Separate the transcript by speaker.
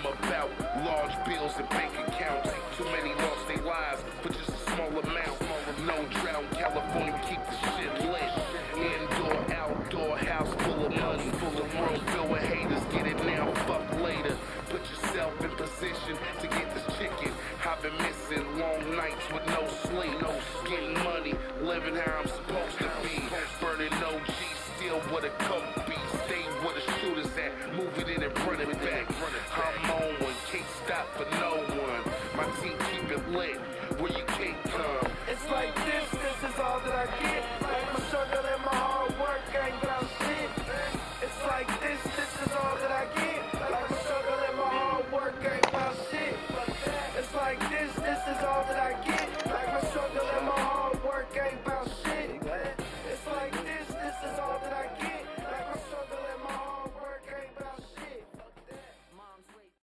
Speaker 1: about large bills and bank accounts. Too many lost their lives for just a small amount. No drought California, keep the shit lit. Indoor, outdoor, house full of money, full of room filled with haters. Get it now, fuck later. Put yourself in position to get this chicken. I've been missing long nights with no sleep, no getting no one. My team keep it lit. Where you can't